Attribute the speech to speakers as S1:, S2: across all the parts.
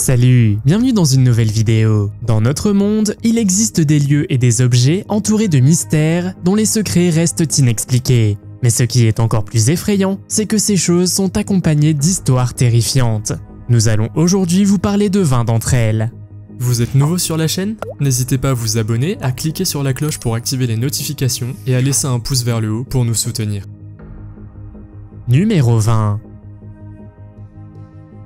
S1: Salut, bienvenue dans une nouvelle vidéo. Dans notre monde, il existe des lieux et des objets entourés de mystères dont les secrets restent inexpliqués. Mais ce qui est encore plus effrayant, c'est que ces choses sont accompagnées d'histoires terrifiantes. Nous allons aujourd'hui vous parler de 20 d'entre elles.
S2: Vous êtes nouveau sur la chaîne? N'hésitez pas à vous abonner, à cliquer sur la cloche pour activer les notifications et à laisser un pouce vers le haut pour nous soutenir.
S1: Numéro 20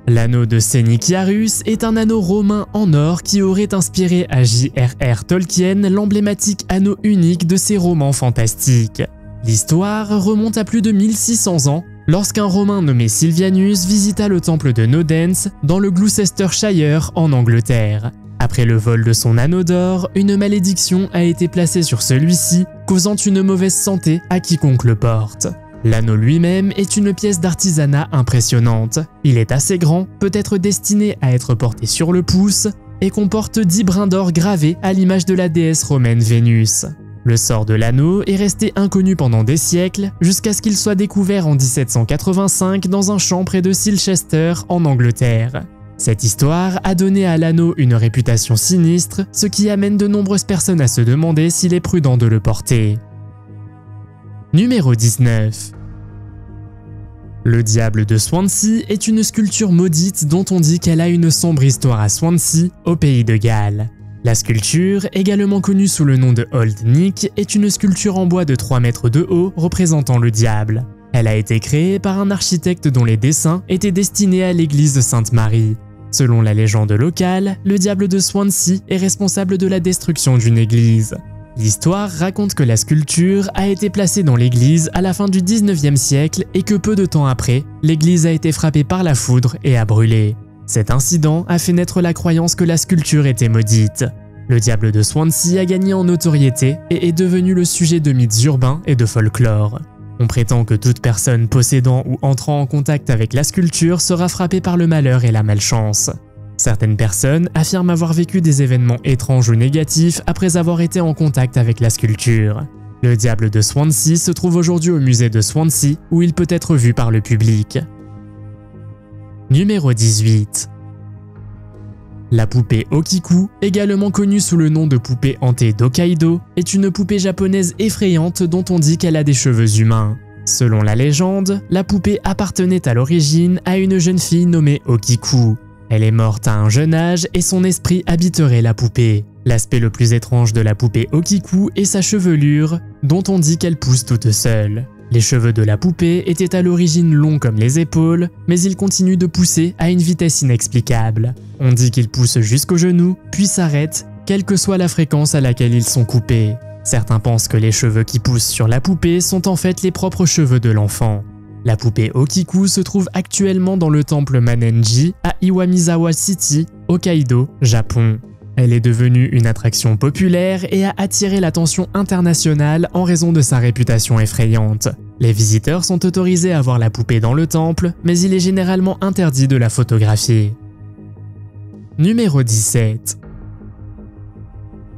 S1: L'anneau de Séniciarus est un anneau romain en or qui aurait inspiré à J.R.R. Tolkien l'emblématique anneau unique de ses romans fantastiques. L'histoire remonte à plus de 1600 ans lorsqu'un Romain nommé Sylvianus visita le temple de Nodens dans le Gloucestershire en Angleterre. Après le vol de son anneau d'or, une malédiction a été placée sur celui-ci, causant une mauvaise santé à quiconque le porte. L'anneau lui-même est une pièce d'artisanat impressionnante. Il est assez grand, peut être destiné à être porté sur le pouce, et comporte 10 brins d'or gravés à l'image de la déesse romaine Vénus. Le sort de l'anneau est resté inconnu pendant des siècles, jusqu'à ce qu'il soit découvert en 1785 dans un champ près de Silchester, en Angleterre. Cette histoire a donné à l'anneau une réputation sinistre, ce qui amène de nombreuses personnes à se demander s'il est prudent de le porter. Numéro 19 Le diable de Swansea est une sculpture maudite dont on dit qu'elle a une sombre histoire à Swansea, au pays de Galles. La sculpture, également connue sous le nom de Old Nick, est une sculpture en bois de 3 mètres de haut représentant le diable. Elle a été créée par un architecte dont les dessins étaient destinés à l'église Sainte-Marie. Selon la légende locale, le diable de Swansea est responsable de la destruction d'une église. L'histoire raconte que la sculpture a été placée dans l'église à la fin du 19e siècle et que peu de temps après, l'église a été frappée par la foudre et a brûlé. Cet incident a fait naître la croyance que la sculpture était maudite. Le diable de Swansea a gagné en notoriété et est devenu le sujet de mythes urbains et de folklore. On prétend que toute personne possédant ou entrant en contact avec la sculpture sera frappée par le malheur et la malchance. Certaines personnes affirment avoir vécu des événements étranges ou négatifs après avoir été en contact avec la sculpture. Le diable de Swansea se trouve aujourd'hui au musée de Swansea où il peut être vu par le public. Numéro 18 La poupée Okiku, également connue sous le nom de poupée hantée d'Hokkaido, est une poupée japonaise effrayante dont on dit qu'elle a des cheveux humains. Selon la légende, la poupée appartenait à l'origine à une jeune fille nommée Okiku. Elle est morte à un jeune âge et son esprit habiterait la poupée. L'aspect le plus étrange de la poupée Okiku est sa chevelure, dont on dit qu'elle pousse toute seule. Les cheveux de la poupée étaient à l'origine longs comme les épaules, mais ils continuent de pousser à une vitesse inexplicable. On dit qu'ils poussent jusqu'aux genoux, puis s'arrêtent, quelle que soit la fréquence à laquelle ils sont coupés. Certains pensent que les cheveux qui poussent sur la poupée sont en fait les propres cheveux de l'enfant. La poupée Okiku se trouve actuellement dans le temple Manenji à Iwamizawa City, Hokkaido, Japon. Elle est devenue une attraction populaire et a attiré l'attention internationale en raison de sa réputation effrayante. Les visiteurs sont autorisés à voir la poupée dans le temple, mais il est généralement interdit de la photographier. Numéro 17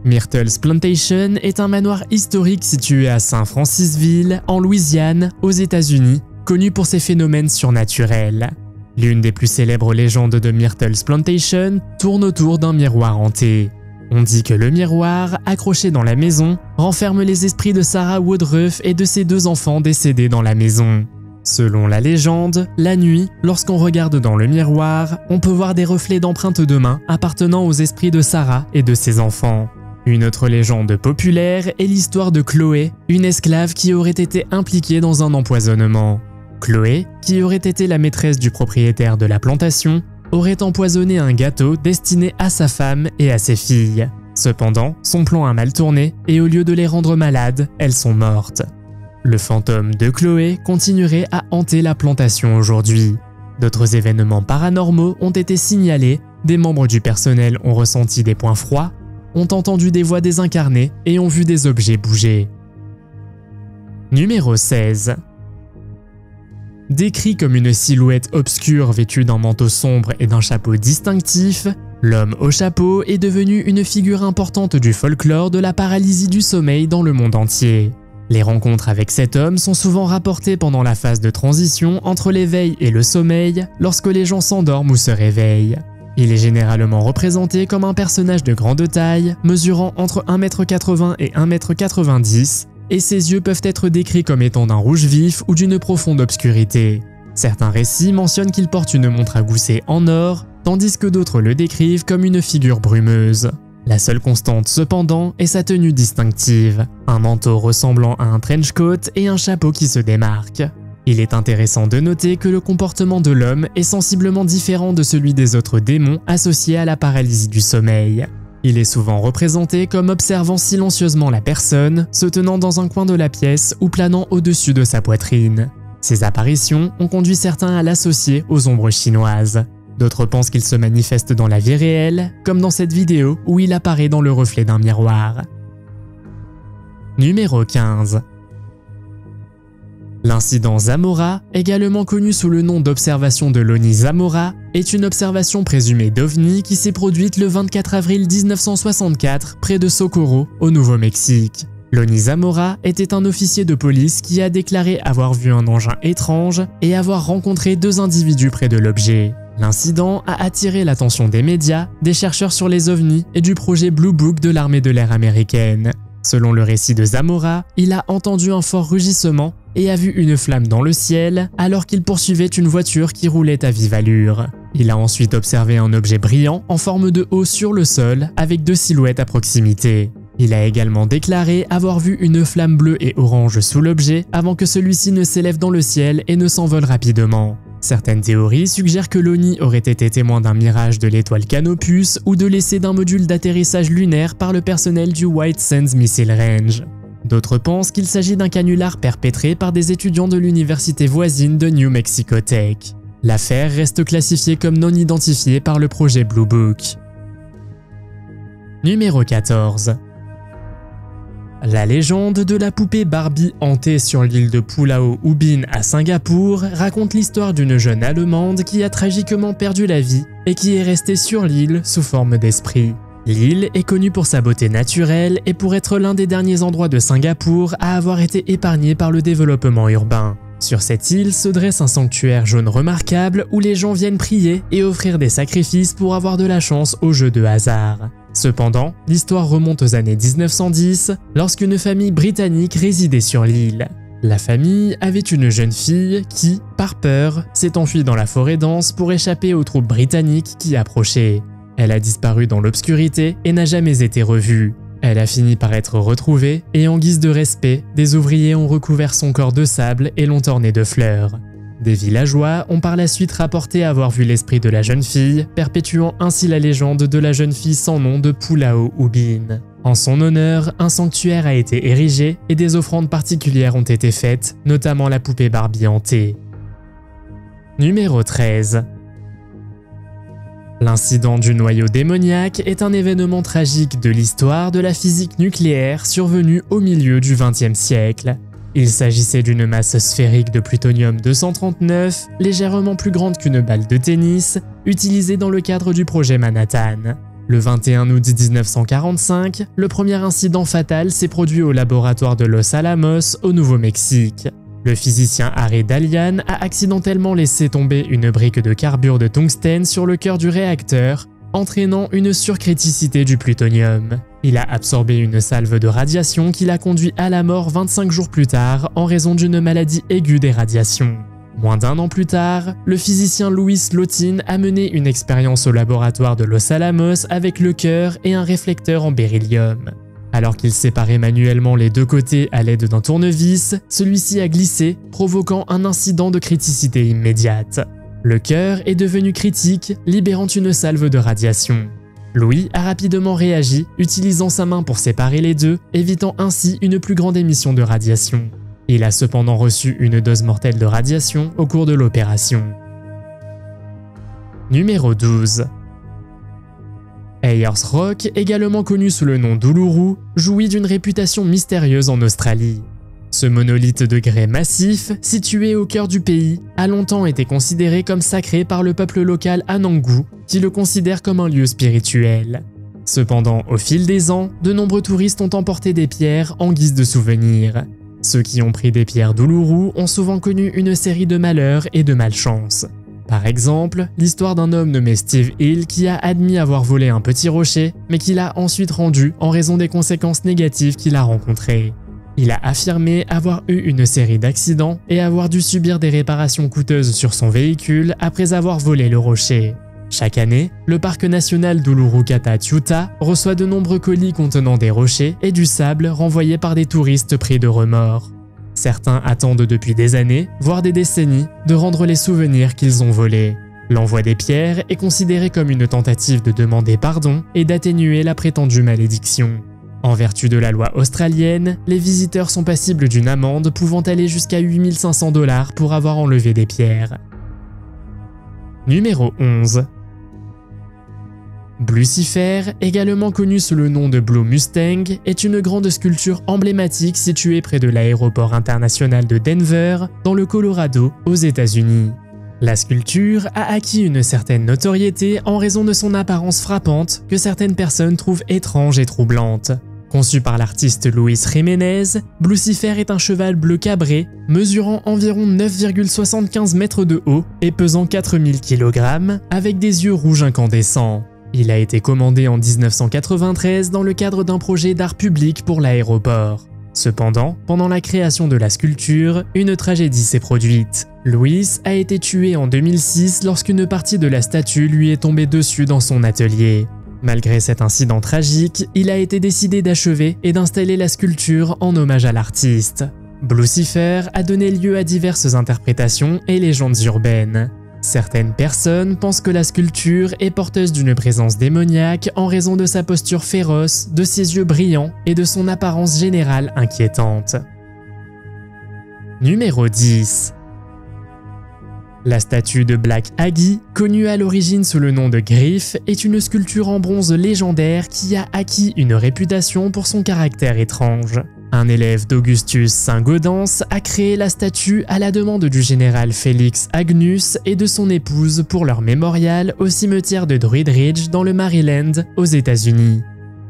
S1: Myrtle's Plantation est un manoir historique situé à Saint Francisville, en Louisiane, aux États-Unis, connu pour ses phénomènes surnaturels. L'une des plus célèbres légendes de Myrtle's Plantation tourne autour d'un miroir hanté. On dit que le miroir, accroché dans la maison, renferme les esprits de Sarah Woodruff et de ses deux enfants décédés dans la maison. Selon la légende, la nuit, lorsqu'on regarde dans le miroir, on peut voir des reflets d'empreintes de mains appartenant aux esprits de Sarah et de ses enfants. Une autre légende populaire est l'histoire de Chloé, une esclave qui aurait été impliquée dans un empoisonnement. Chloé, qui aurait été la maîtresse du propriétaire de la plantation, aurait empoisonné un gâteau destiné à sa femme et à ses filles. Cependant, son plan a mal tourné et au lieu de les rendre malades, elles sont mortes. Le fantôme de Chloé continuerait à hanter la plantation aujourd'hui. D'autres événements paranormaux ont été signalés, des membres du personnel ont ressenti des points froids, ont entendu des voix désincarnées et ont vu des objets bouger. Numéro 16 Décrit comme une silhouette obscure vêtue d'un manteau sombre et d'un chapeau distinctif, l'homme au chapeau est devenu une figure importante du folklore de la paralysie du sommeil dans le monde entier. Les rencontres avec cet homme sont souvent rapportées pendant la phase de transition entre l'éveil et le sommeil lorsque les gens s'endorment ou se réveillent. Il est généralement représenté comme un personnage de grande taille, mesurant entre 1m80 et 1m90, et ses yeux peuvent être décrits comme étant d'un rouge vif ou d'une profonde obscurité. Certains récits mentionnent qu'il porte une montre à gousset en or, tandis que d'autres le décrivent comme une figure brumeuse. La seule constante cependant est sa tenue distinctive, un manteau ressemblant à un trench coat et un chapeau qui se démarque. Il est intéressant de noter que le comportement de l'homme est sensiblement différent de celui des autres démons associés à la paralysie du sommeil. Il est souvent représenté comme observant silencieusement la personne, se tenant dans un coin de la pièce ou planant au-dessus de sa poitrine. Ces apparitions ont conduit certains à l'associer aux ombres chinoises. D'autres pensent qu'il se manifeste dans la vie réelle, comme dans cette vidéo où il apparaît dans le reflet d'un miroir. Numéro 15 L'incident Zamora, également connu sous le nom d'observation de l'ONI Zamora, est une observation présumée d'OVNI qui s'est produite le 24 avril 1964 près de Socorro, au Nouveau-Mexique. L'ONI Zamora était un officier de police qui a déclaré avoir vu un engin étrange et avoir rencontré deux individus près de l'objet. L'incident a attiré l'attention des médias, des chercheurs sur les ovnis et du projet Blue Book de l'armée de l'air américaine. Selon le récit de Zamora, il a entendu un fort rugissement et a vu une flamme dans le ciel alors qu'il poursuivait une voiture qui roulait à vive allure. Il a ensuite observé un objet brillant en forme de haut sur le sol avec deux silhouettes à proximité. Il a également déclaré avoir vu une flamme bleue et orange sous l'objet avant que celui-ci ne s'élève dans le ciel et ne s'envole rapidement. Certaines théories suggèrent que l'ONI aurait été témoin d'un mirage de l'étoile Canopus ou de l'essai d'un module d'atterrissage lunaire par le personnel du White Sands Missile Range. D'autres pensent qu'il s'agit d'un canular perpétré par des étudiants de l'université voisine de New Mexico Tech. L'affaire reste classifiée comme non identifiée par le projet Blue Book. Numéro 14 la légende de la poupée Barbie hantée sur l'île de Pulau Ubin à Singapour raconte l'histoire d'une jeune Allemande qui a tragiquement perdu la vie et qui est restée sur l'île sous forme d'esprit. L'île est connue pour sa beauté naturelle et pour être l'un des derniers endroits de Singapour à avoir été épargné par le développement urbain. Sur cette île se dresse un sanctuaire jaune remarquable où les gens viennent prier et offrir des sacrifices pour avoir de la chance au jeu de hasard. Cependant, l'histoire remonte aux années 1910 lorsqu'une famille britannique résidait sur l'île. La famille avait une jeune fille qui, par peur, s'est enfuie dans la forêt dense pour échapper aux troupes britanniques qui approchaient. Elle a disparu dans l'obscurité et n'a jamais été revue. Elle a fini par être retrouvée et en guise de respect, des ouvriers ont recouvert son corps de sable et l'ont orné de fleurs. Des villageois ont par la suite rapporté avoir vu l'esprit de la jeune fille, perpétuant ainsi la légende de la jeune fille sans nom de Pulao Ubin. En son honneur, un sanctuaire a été érigé et des offrandes particulières ont été faites, notamment la poupée Barbie hantée. Numéro 13 L'incident du noyau démoniaque est un événement tragique de l'histoire de la physique nucléaire survenu au milieu du XXe siècle. Il s'agissait d'une masse sphérique de plutonium-239, légèrement plus grande qu'une balle de tennis, utilisée dans le cadre du projet Manhattan. Le 21 août 1945, le premier incident fatal s'est produit au laboratoire de Los Alamos au Nouveau-Mexique. Le physicien Harry Dalian a accidentellement laissé tomber une brique de carbure de tungstène sur le cœur du réacteur, entraînant une surcriticité du plutonium. Il a absorbé une salve de radiation qui l'a conduit à la mort 25 jours plus tard en raison d'une maladie aiguë des radiations. Moins d'un an plus tard, le physicien Louis Lotin a mené une expérience au laboratoire de Los Alamos avec le cœur et un réflecteur en beryllium. Alors qu'il séparait manuellement les deux côtés à l'aide d'un tournevis, celui-ci a glissé, provoquant un incident de criticité immédiate. Le cœur est devenu critique, libérant une salve de radiation. Louis a rapidement réagi, utilisant sa main pour séparer les deux, évitant ainsi une plus grande émission de radiation. Il a cependant reçu une dose mortelle de radiation au cours de l'opération. Numéro 12 Ayers Rock, également connu sous le nom d'Uluru, jouit d'une réputation mystérieuse en Australie. Ce monolithe de grès massif, situé au cœur du pays, a longtemps été considéré comme sacré par le peuple local Anangu, qui le considère comme un lieu spirituel. Cependant, au fil des ans, de nombreux touristes ont emporté des pierres en guise de souvenir. Ceux qui ont pris des pierres d'Uluru ont souvent connu une série de malheurs et de malchances. Par exemple, l'histoire d'un homme nommé Steve Hill qui a admis avoir volé un petit rocher, mais qu'il a ensuite rendu en raison des conséquences négatives qu'il a rencontrées. Il a affirmé avoir eu une série d'accidents et avoir dû subir des réparations coûteuses sur son véhicule après avoir volé le rocher. Chaque année, le parc national d'Ulurukata Tsuta reçoit de nombreux colis contenant des rochers et du sable renvoyés par des touristes pris de remords. Certains attendent depuis des années, voire des décennies, de rendre les souvenirs qu'ils ont volés. L'envoi des pierres est considéré comme une tentative de demander pardon et d'atténuer la prétendue malédiction. En vertu de la loi australienne, les visiteurs sont passibles d'une amende pouvant aller jusqu'à 8500 dollars pour avoir enlevé des pierres. Numéro 11. Blucifer, également connu sous le nom de Blue Mustang, est une grande sculpture emblématique située près de l'aéroport international de Denver, dans le Colorado, aux États-Unis. La sculpture a acquis une certaine notoriété en raison de son apparence frappante que certaines personnes trouvent étrange et troublante. Conçu par l'artiste Luis Jiménez, Blucifer est un cheval bleu cabré, mesurant environ 9,75 mètres de haut et pesant 4000 kg, avec des yeux rouges incandescents. Il a été commandé en 1993 dans le cadre d'un projet d'art public pour l'aéroport. Cependant, pendant la création de la sculpture, une tragédie s'est produite. Louis a été tué en 2006 lorsqu'une partie de la statue lui est tombée dessus dans son atelier. Malgré cet incident tragique, il a été décidé d'achever et d'installer la sculpture en hommage à l'artiste. Blucifer a donné lieu à diverses interprétations et légendes urbaines. Certaines personnes pensent que la sculpture est porteuse d'une présence démoniaque en raison de sa posture féroce, de ses yeux brillants et de son apparence générale inquiétante. Numéro 10 la statue de Black Aggie, connue à l'origine sous le nom de Griff, est une sculpture en bronze légendaire qui a acquis une réputation pour son caractère étrange. Un élève d'Augustus Saint-Gaudens a créé la statue à la demande du général Félix Agnus et de son épouse pour leur mémorial au cimetière de Druid Ridge dans le Maryland, aux États-Unis.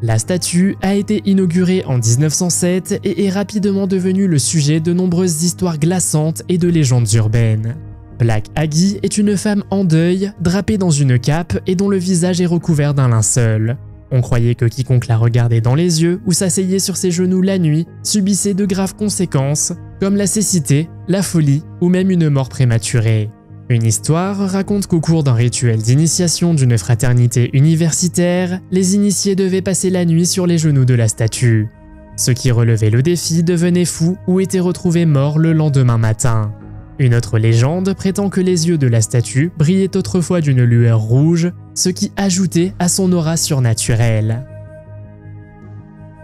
S1: La statue a été inaugurée en 1907 et est rapidement devenue le sujet de nombreuses histoires glaçantes et de légendes urbaines. Black Aggie est une femme en deuil, drapée dans une cape et dont le visage est recouvert d'un linceul. On croyait que quiconque la regardait dans les yeux ou s'asseyait sur ses genoux la nuit subissait de graves conséquences, comme la cécité, la folie ou même une mort prématurée. Une histoire raconte qu'au cours d'un rituel d'initiation d'une fraternité universitaire, les initiés devaient passer la nuit sur les genoux de la statue. Ceux qui relevaient le défi devenaient fous ou étaient retrouvés morts le lendemain matin. Une autre légende prétend que les yeux de la statue brillaient autrefois d'une lueur rouge, ce qui ajoutait à son aura surnaturelle.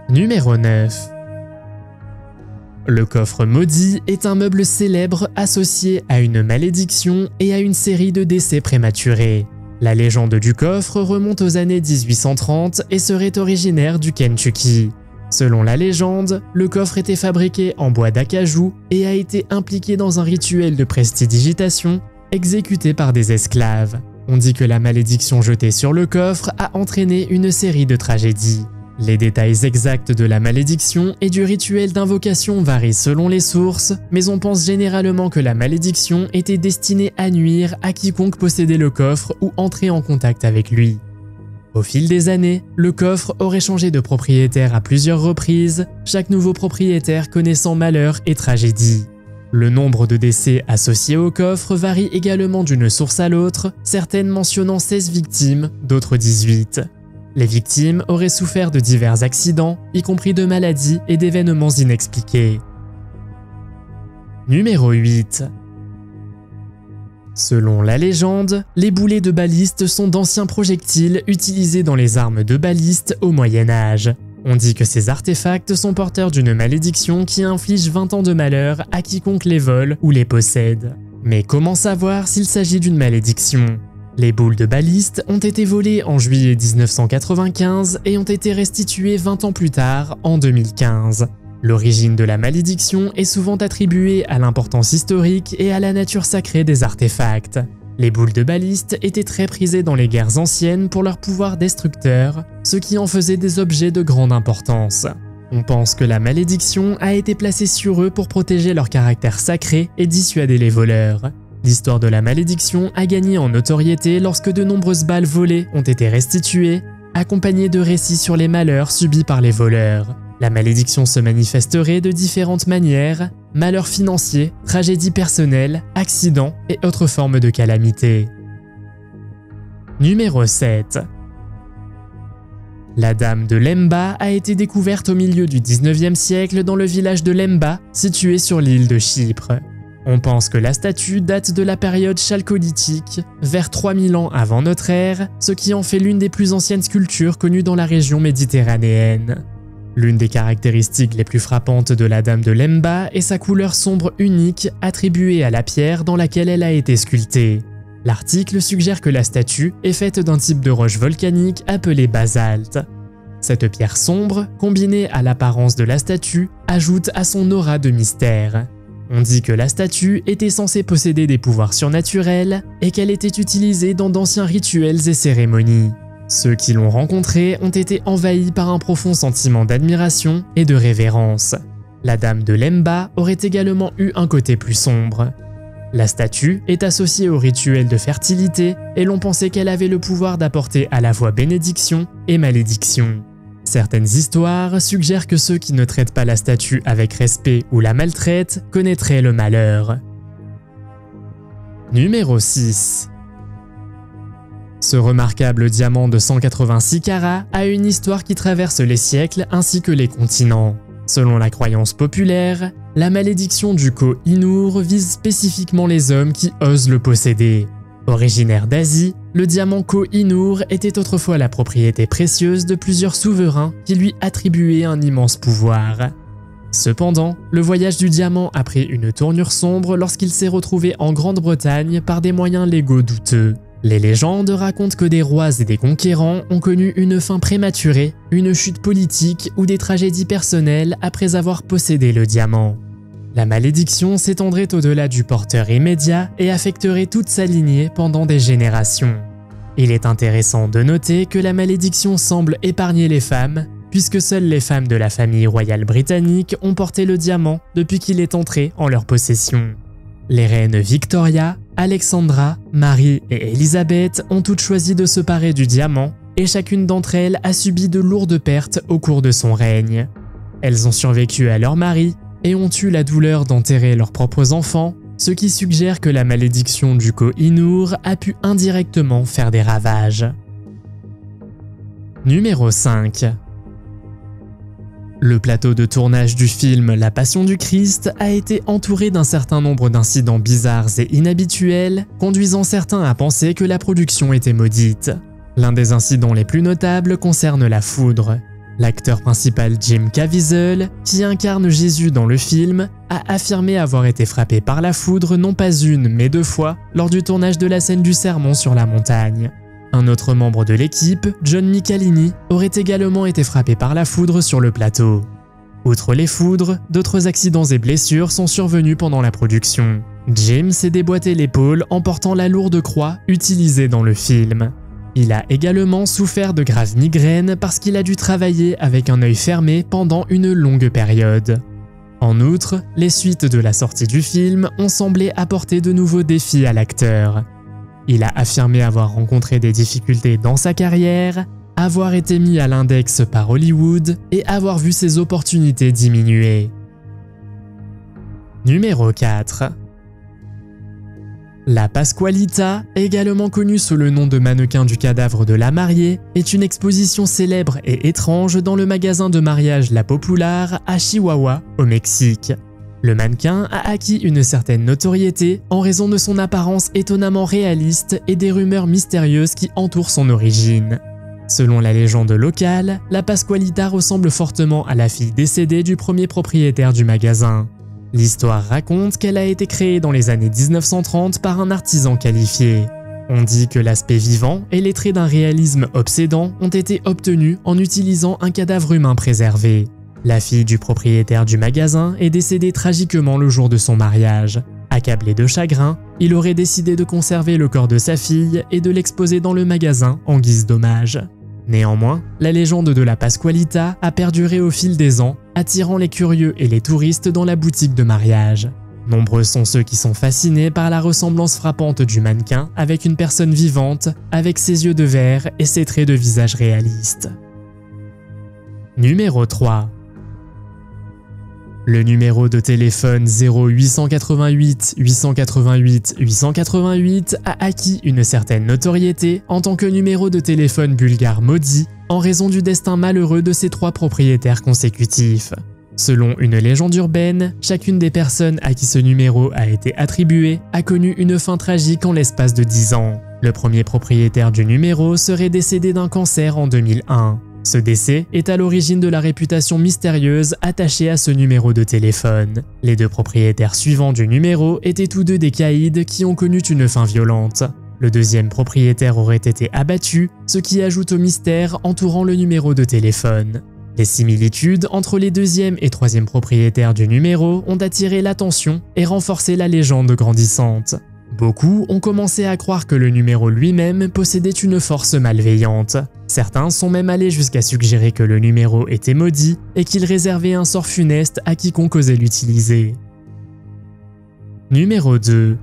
S1: Numéro 9 Le coffre maudit est un meuble célèbre associé à une malédiction et à une série de décès prématurés. La légende du coffre remonte aux années 1830 et serait originaire du Kentucky. Selon la légende, le coffre était fabriqué en bois d'acajou et a été impliqué dans un rituel de prestidigitation exécuté par des esclaves. On dit que la malédiction jetée sur le coffre a entraîné une série de tragédies. Les détails exacts de la malédiction et du rituel d'invocation varient selon les sources, mais on pense généralement que la malédiction était destinée à nuire à quiconque possédait le coffre ou entrait en contact avec lui. Au fil des années, le coffre aurait changé de propriétaire à plusieurs reprises, chaque nouveau propriétaire connaissant malheur et tragédie. Le nombre de décès associés au coffre varie également d'une source à l'autre, certaines mentionnant 16 victimes, d'autres 18. Les victimes auraient souffert de divers accidents, y compris de maladies et d'événements inexpliqués. Numéro 8 Selon la légende, les boulets de baliste sont d'anciens projectiles utilisés dans les armes de baliste au Moyen Âge. On dit que ces artefacts sont porteurs d'une malédiction qui inflige 20 ans de malheur à quiconque les vole ou les possède. Mais comment savoir s'il s'agit d'une malédiction? Les boules de baliste ont été volées en juillet 1995 et ont été restituées 20 ans plus tard, en 2015. L'origine de la malédiction est souvent attribuée à l'importance historique et à la nature sacrée des artefacts. Les boules de baliste étaient très prisées dans les guerres anciennes pour leur pouvoir destructeur, ce qui en faisait des objets de grande importance. On pense que la malédiction a été placée sur eux pour protéger leur caractère sacré et dissuader les voleurs. L'histoire de la malédiction a gagné en notoriété lorsque de nombreuses balles volées ont été restituées, accompagnées de récits sur les malheurs subis par les voleurs. La malédiction se manifesterait de différentes manières, malheurs financiers, tragédies personnelles, accidents et autres formes de calamités. Numéro 7 la dame de Lemba a été découverte au milieu du 19e siècle dans le village de Lemba, situé sur l'île de Chypre. On pense que la statue date de la période chalcolithique, vers 3000 ans avant notre ère, ce qui en fait l'une des plus anciennes sculptures connues dans la région méditerranéenne. L'une des caractéristiques les plus frappantes de la Dame de Lemba est sa couleur sombre unique attribuée à la pierre dans laquelle elle a été sculptée. L'article suggère que la statue est faite d'un type de roche volcanique appelé basalte. Cette pierre sombre, combinée à l'apparence de la statue, ajoute à son aura de mystère. On dit que la statue était censée posséder des pouvoirs surnaturels et qu'elle était utilisée dans d'anciens rituels et cérémonies. Ceux qui l'ont rencontrée ont été envahis par un profond sentiment d'admiration et de révérence. La dame de Lemba aurait également eu un côté plus sombre. La statue est associée au rituel de fertilité et l'on pensait qu'elle avait le pouvoir d'apporter à la fois bénédiction et malédiction. Certaines histoires suggèrent que ceux qui ne traitent pas la statue avec respect ou la maltraitent connaîtraient le malheur. Numéro 6 ce remarquable diamant de 186 carats a une histoire qui traverse les siècles ainsi que les continents. Selon la croyance populaire, la malédiction du Koh-i-Noor vise spécifiquement les hommes qui osent le posséder. Originaire d'Asie, le diamant Koh-i-Noor était autrefois la propriété précieuse de plusieurs souverains qui lui attribuaient un immense pouvoir. Cependant, le voyage du diamant a pris une tournure sombre lorsqu'il s'est retrouvé en Grande-Bretagne par des moyens légaux douteux. Les légendes racontent que des rois et des conquérants ont connu une fin prématurée, une chute politique ou des tragédies personnelles après avoir possédé le diamant. La malédiction s'étendrait au-delà du porteur immédiat et affecterait toute sa lignée pendant des générations. Il est intéressant de noter que la malédiction semble épargner les femmes, puisque seules les femmes de la famille royale britannique ont porté le diamant depuis qu'il est entré en leur possession. Les reines Victoria, Alexandra, Marie et Elisabeth ont toutes choisi de se parer du diamant et chacune d'entre elles a subi de lourdes pertes au cours de son règne. Elles ont survécu à leur mari et ont eu la douleur d'enterrer leurs propres enfants, ce qui suggère que la malédiction du Koh-i-Noor a pu indirectement faire des ravages. Numéro 5 le plateau de tournage du film La Passion du Christ a été entouré d'un certain nombre d'incidents bizarres et inhabituels, conduisant certains à penser que la production était maudite. L'un des incidents les plus notables concerne la foudre. L'acteur principal Jim Caviezel, qui incarne Jésus dans le film, a affirmé avoir été frappé par la foudre non pas une mais deux fois lors du tournage de la scène du sermon sur la montagne. Un autre membre de l'équipe, John Michalini, aurait également été frappé par la foudre sur le plateau. Outre les foudres, d'autres accidents et blessures sont survenus pendant la production. Jim s'est déboîté l'épaule en portant la lourde croix utilisée dans le film. Il a également souffert de graves migraines parce qu'il a dû travailler avec un œil fermé pendant une longue période. En outre, les suites de la sortie du film ont semblé apporter de nouveaux défis à l'acteur. Il a affirmé avoir rencontré des difficultés dans sa carrière, avoir été mis à l'index par Hollywood et avoir vu ses opportunités diminuer. Numéro 4 La Pasqualita, également connue sous le nom de mannequin du cadavre de la mariée, est une exposition célèbre et étrange dans le magasin de mariage La Popular à Chihuahua, au Mexique. Le mannequin a acquis une certaine notoriété en raison de son apparence étonnamment réaliste et des rumeurs mystérieuses qui entourent son origine. Selon la légende locale, la Pasqualita ressemble fortement à la fille décédée du premier propriétaire du magasin. L'histoire raconte qu'elle a été créée dans les années 1930 par un artisan qualifié. On dit que l'aspect vivant et les traits d'un réalisme obsédant ont été obtenus en utilisant un cadavre humain préservé. La fille du propriétaire du magasin est décédée tragiquement le jour de son mariage. Accablé de chagrin, il aurait décidé de conserver le corps de sa fille et de l'exposer dans le magasin en guise d'hommage. Néanmoins, la légende de la Pasqualita a perduré au fil des ans, attirant les curieux et les touristes dans la boutique de mariage. Nombreux sont ceux qui sont fascinés par la ressemblance frappante du mannequin avec une personne vivante, avec ses yeux de verre et ses traits de visage réalistes. Numéro 3 le numéro de téléphone 0888 888 888 a acquis une certaine notoriété en tant que numéro de téléphone bulgare maudit en raison du destin malheureux de ses trois propriétaires consécutifs. Selon une légende urbaine, chacune des personnes à qui ce numéro a été attribué a connu une fin tragique en l'espace de 10 ans. Le premier propriétaire du numéro serait décédé d'un cancer en 2001. Ce décès est à l'origine de la réputation mystérieuse attachée à ce numéro de téléphone. Les deux propriétaires suivants du numéro étaient tous deux des caïds qui ont connu une fin violente. Le deuxième propriétaire aurait été abattu, ce qui ajoute au mystère entourant le numéro de téléphone. Les similitudes entre les deuxième et troisième propriétaires du numéro ont attiré l'attention et renforcé la légende grandissante. Beaucoup ont commencé à croire que le numéro lui-même possédait une force malveillante. Certains sont même allés jusqu'à suggérer que le numéro était maudit et qu'il réservait un sort funeste à quiconque osait l'utiliser. Numéro 2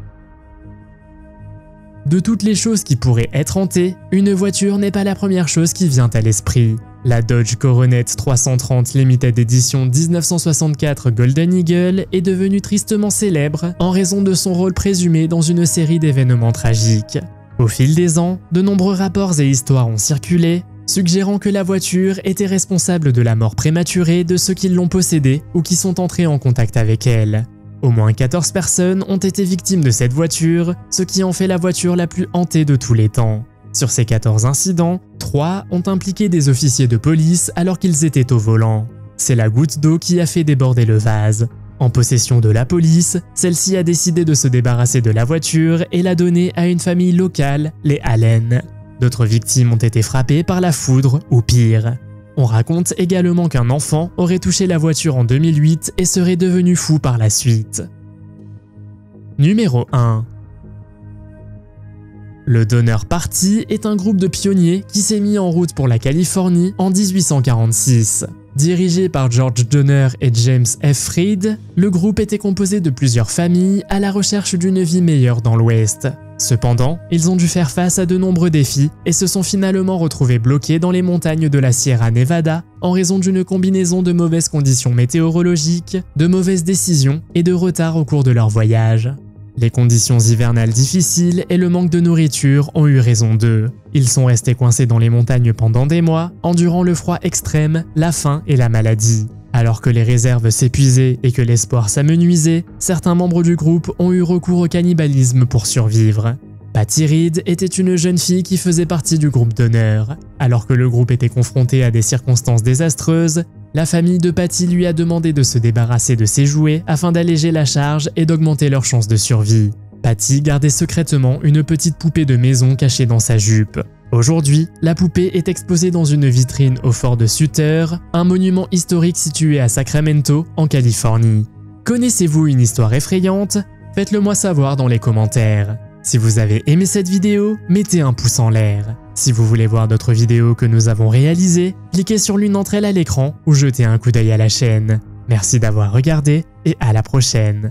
S1: De toutes les choses qui pourraient être hantées, une voiture n'est pas la première chose qui vient à l'esprit. La Dodge Coronet 330 Limited Edition 1964 Golden Eagle est devenue tristement célèbre en raison de son rôle présumé dans une série d'événements tragiques. Au fil des ans, de nombreux rapports et histoires ont circulé, suggérant que la voiture était responsable de la mort prématurée de ceux qui l'ont possédée ou qui sont entrés en contact avec elle. Au moins 14 personnes ont été victimes de cette voiture, ce qui en fait la voiture la plus hantée de tous les temps. Sur ces 14 incidents, 3 ont impliqué des officiers de police alors qu'ils étaient au volant. C'est la goutte d'eau qui a fait déborder le vase. En possession de la police, celle-ci a décidé de se débarrasser de la voiture et l'a donnée à une famille locale, les Allen. D'autres victimes ont été frappées par la foudre ou pire. On raconte également qu'un enfant aurait touché la voiture en 2008 et serait devenu fou par la suite. Numéro 1 le Donner Party est un groupe de pionniers qui s'est mis en route pour la Californie en 1846. Dirigé par George Donner et James F. Fried, le groupe était composé de plusieurs familles à la recherche d'une vie meilleure dans l'Ouest. Cependant, ils ont dû faire face à de nombreux défis et se sont finalement retrouvés bloqués dans les montagnes de la Sierra Nevada en raison d'une combinaison de mauvaises conditions météorologiques, de mauvaises décisions et de retard au cours de leur voyage. Les conditions hivernales difficiles et le manque de nourriture ont eu raison d'eux. Ils sont restés coincés dans les montagnes pendant des mois, endurant le froid extrême, la faim et la maladie. Alors que les réserves s'épuisaient et que l'espoir s'amenuisait, certains membres du groupe ont eu recours au cannibalisme pour survivre. Patty Reed était une jeune fille qui faisait partie du groupe d'honneur. Alors que le groupe était confronté à des circonstances désastreuses, la famille de Patty lui a demandé de se débarrasser de ses jouets afin d'alléger la charge et d'augmenter leurs chances de survie. Patty gardait secrètement une petite poupée de maison cachée dans sa jupe. Aujourd'hui, la poupée est exposée dans une vitrine au fort de Sutter, un monument historique situé à Sacramento, en Californie. Connaissez-vous une histoire effrayante? Faites-le moi savoir dans les commentaires. Si vous avez aimé cette vidéo, mettez un pouce en l'air. Si vous voulez voir d'autres vidéos que nous avons réalisées, cliquez sur l'une d'entre elles à l'écran ou jetez un coup d'œil à la chaîne. Merci d'avoir regardé et à la prochaine.